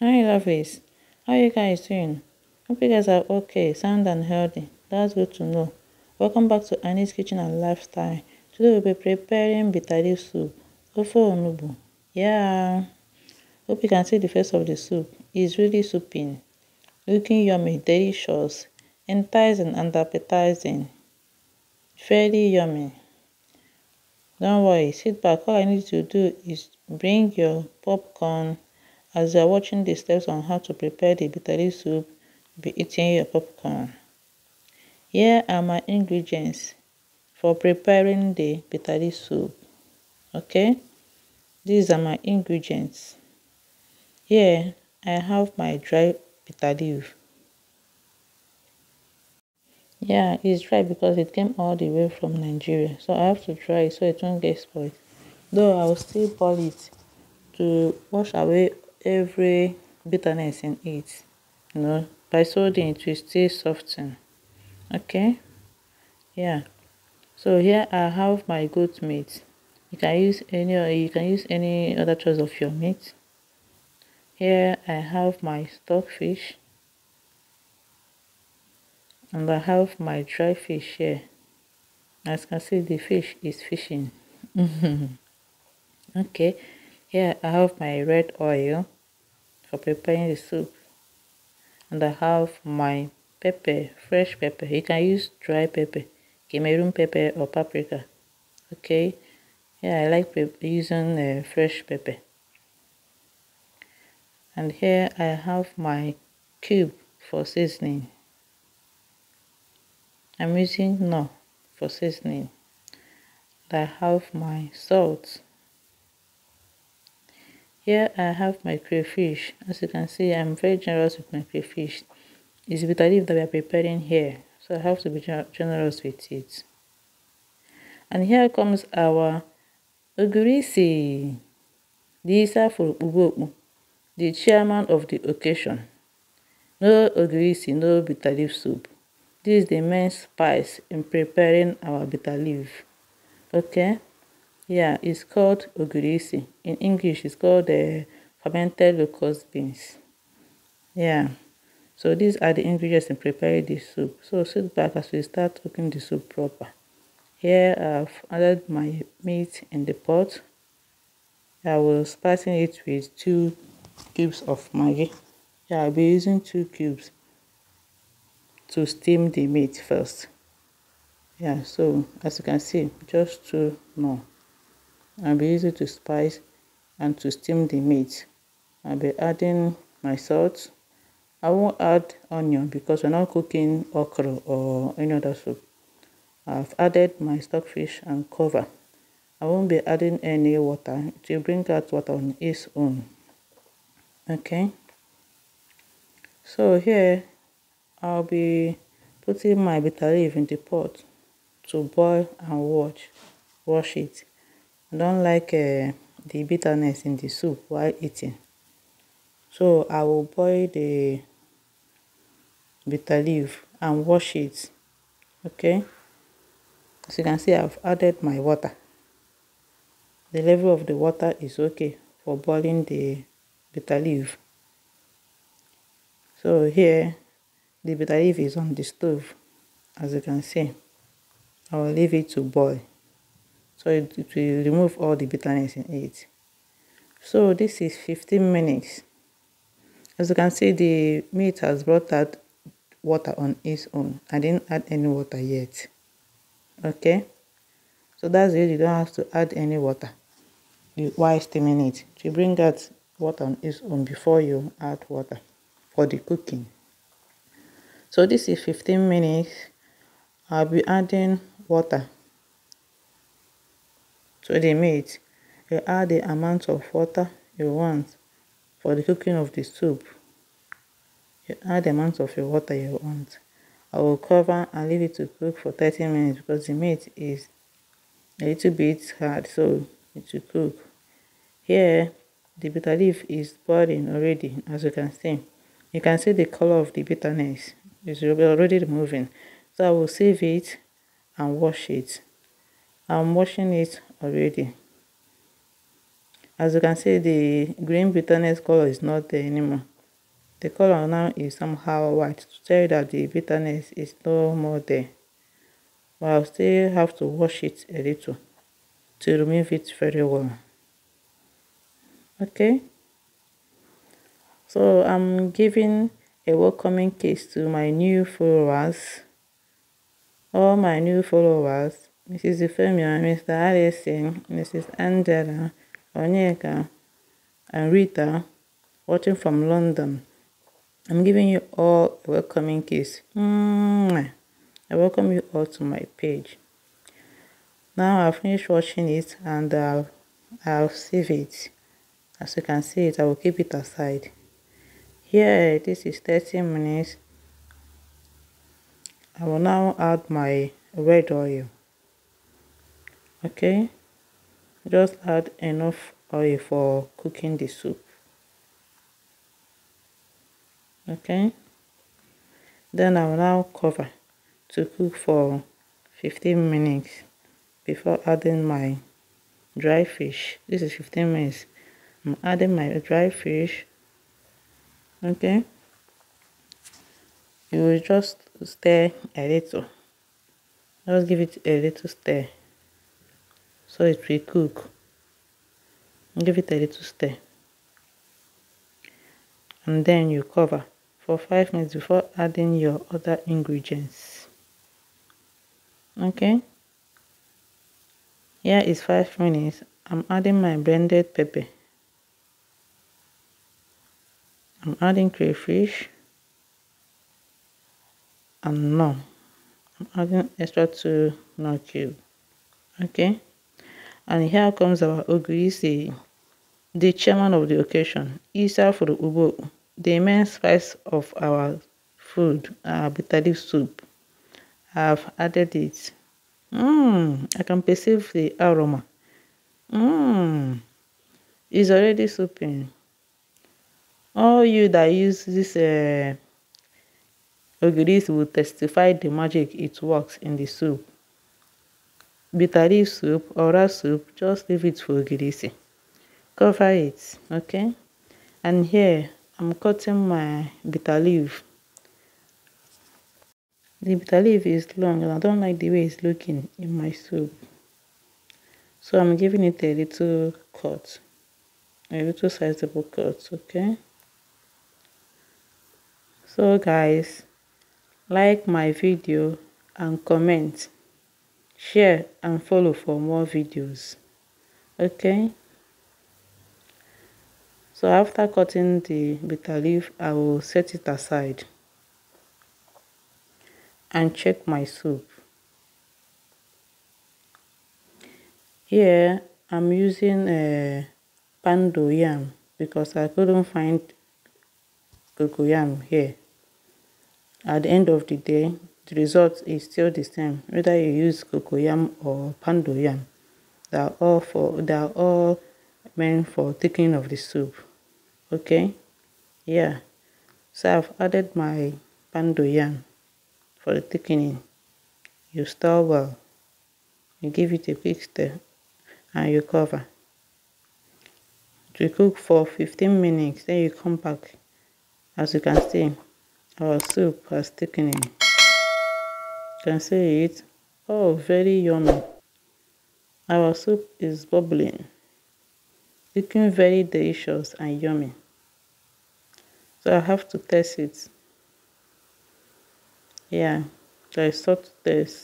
Hi lovelies, how you guys doing? Hope you guys are okay, sound and healthy. That's good to know. Welcome back to Annie's Kitchen and Lifestyle. Today we'll be preparing bitter leaf soup, ofe onugbu. Yeah, hope you can see the face of the soup. It's really souping, looking yummy, delicious, enticing and appetizing. Very yummy. Don't worry, sit back. All I need to do is bring your popcorn as you are watching the steps on how to prepare the bitter soup, be eating your popcorn. Here are my ingredients for preparing the bitter soup. Okay, these are my ingredients. Here I have my dry bitter leaf. Yeah, it's dry because it came all the way from Nigeria. So I have to dry it so it won't get spoiled. Though I will still boil it to wash away every bitterness in it you know by soldering it will still soften. Okay? Yeah. So here i have my goat meat. You can use any you can use any other choice of your meat. Here i have my stockfish. And i have my dry fish here. As you can see the fish is fishing. Okay here I have my red oil for preparing the soup. And I have my pepper, fresh pepper. You can use dry pepper, Cameroon pepper or paprika. Okay. Yeah, I like using uh, fresh pepper. And here I have my cube for seasoning. I'm using Knorr for seasoning. I have my salt here I have my crayfish. As you can see, I'm very generous with my crayfish. It's bitter leaf that we are preparing here, so I have to be generous with it. And here comes our Ogirisi, the Isa for the chairman of the occasion. No Ogirisi, no bitter leaf soup. This is the main spice in preparing our bitter leaf. Okay? Yeah, it's called ogirisi. In English, it's called the uh, fermented locust beans. Yeah. So these are the ingredients in preparing this soup. So sit back as we start cooking the soup proper. Here I've added my meat in the pot. I will spice it with two cubes of Maggi. Yeah, I'll be using two cubes to steam the meat first. Yeah, so as you can see, just two more. I'll be using to spice and to steam the meat. I'll be adding my salt. I won't add onion because we're not cooking okra or any other soup. I've added my stockfish and cover. I won't be adding any water. It will bring out water on its own. Okay. So here I'll be putting my bitter leaf in the pot to boil and wash, wash it. I don't like uh, the bitterness in the soup while eating. So I will boil the bitter leaf and wash it. Okay. As you can see, I've added my water. The level of the water is okay for boiling the bitter leaf. So here, the bitter leaf is on the stove. As you can see, I will leave it to boil so it, it will remove all the bitterness in it. So this is 15 minutes. As you can see the meat has brought out water on its own. I didn't add any water yet. Okay? So that's it. You don't have to add any water. While steaming it to bring out water on its own before you add water for the cooking. So this is 15 minutes. I'll be adding water to the meat, you add the amount of water you want for the cooking of the soup. You add the amount of your water you want. I will cover and leave it to cook for 30 minutes because the meat is a little bit hard so it will cook. Here the bitter leaf is boiling already as you can see. You can see the color of the bitterness is already removing. So I will save it and wash it. I'm washing it already. As you can see the green bitterness color is not there anymore. The color now is somehow white to tell you that the bitterness is no more there. But I'll still have to wash it a little to remove it very well. Okay? So I'm giving a welcoming kiss to my new followers. All my new followers Mrs. Euphemia, Mr. Alison, Mrs. Angela, Onyeka, and Rita watching from London. I'm giving you all a welcoming kiss. I welcome you all to my page. Now I've finished watching it and I'll, I'll save it. As you can see it, I will keep it aside. Here, this is 30 minutes. I will now add my red oil. Okay, just add enough oil for cooking the soup. okay? Then I will now cover to cook for 15 minutes before adding my dry fish. This is 15 minutes. I'm adding my dry fish. Okay? You will just stir a little. Just give it a little stir so it will cook. Give it a little stir. And then you cover for 5 minutes before adding your other ingredients. Okay? Here is 5 minutes. I'm adding my blended pepper. I'm adding crayfish. And no I'm adding extra two nut cube. Okay and here comes our ogirisi the chairman of the occasion Isa for the main spice of our food, our bitter leaf soup. I've added it. Mmm, I can perceive the aroma. Mmm, it's already souping. All you that use this uh, will testify the magic it works in the soup. Bitter leaf soup or raw soup, just leave it for ogirisi. Cover it, okay? And here, I'm cutting my bitter leaf. The bitter leaf is long and I don't like the way it's looking in my soup. So I'm giving it a little cut. A little sizable cut, okay? So guys, like my video and comment, share and follow for more videos. Okay? So after cutting the bitter leaf, I will set it aside and check my soup. Here I'm using a uh, poundo yam because I couldn't find cocoyam here. At the end of the day, the result is still the same. Whether you use cocoyam or poundo yam, they are all for they are all meant for thickening of the soup. Okay? Yeah. So I've added my poundo yam for the thickening. You stir well. You give it a quick stir and you cover. To cook for 15 minutes then you come back. As you can see our soup has thickening can see it. Oh very yummy. Our soup is bubbling looking very delicious and yummy. So I have to test it. Yeah there is salt to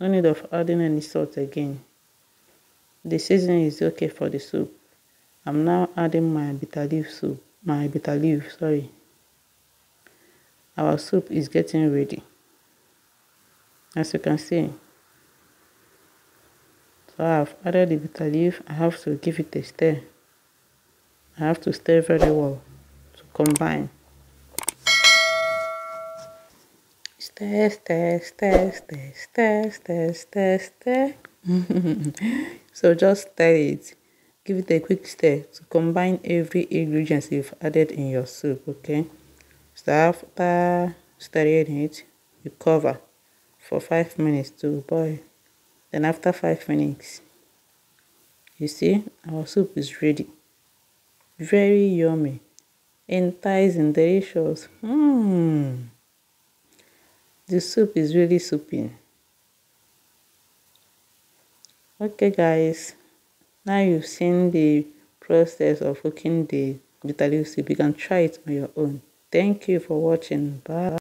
no need of adding any salt again. The seasoning is okay for the soup. I'm now adding my bitter leaf soup my bitter leaf sorry. Our soup is getting ready as you can see so I've added the bitter leaf I have to give it a stir I have to stir very well to combine. Stir, stir, stir, stir, stir, stir, stir, stir. so just stir it. Give it a quick stir to combine every ingredient you've added in your soup, okay? So after stirring it, you cover for 5 minutes to boil. Then after 5 minutes, you see, our soup is ready. very yummy. Enticing delicious. Mmm. the soup is really soupy. Okay guys. Now you've seen the process of cooking the bitter soup you can try it on your own. Thank you for watching. Bye